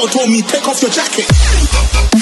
girl told me, take off your jacket.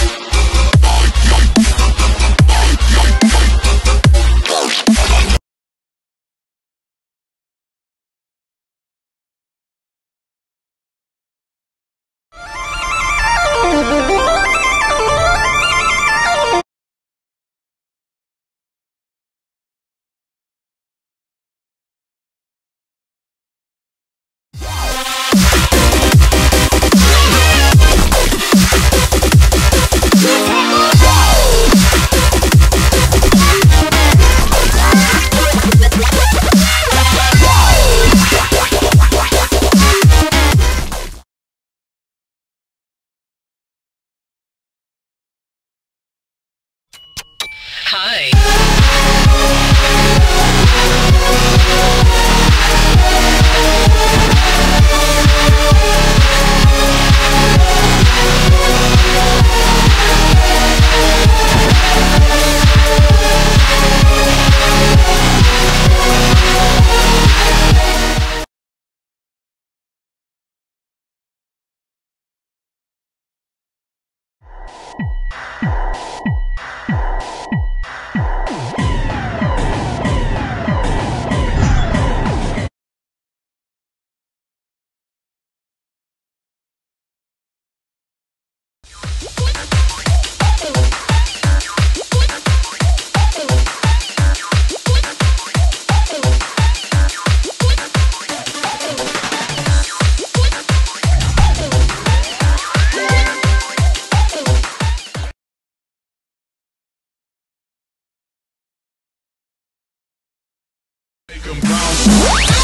Come.